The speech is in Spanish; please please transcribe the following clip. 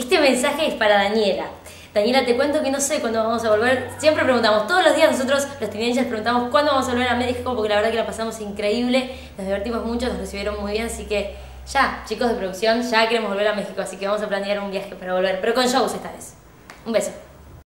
Este mensaje es para Daniela. Daniela, te cuento que no sé cuándo vamos a volver. Siempre preguntamos, todos los días nosotros, los teenagers, preguntamos cuándo vamos a volver a México, porque la verdad que la pasamos increíble, nos divertimos mucho, nos recibieron muy bien, así que ya, chicos de producción, ya queremos volver a México, así que vamos a planear un viaje para volver, pero con shows esta vez. Un beso.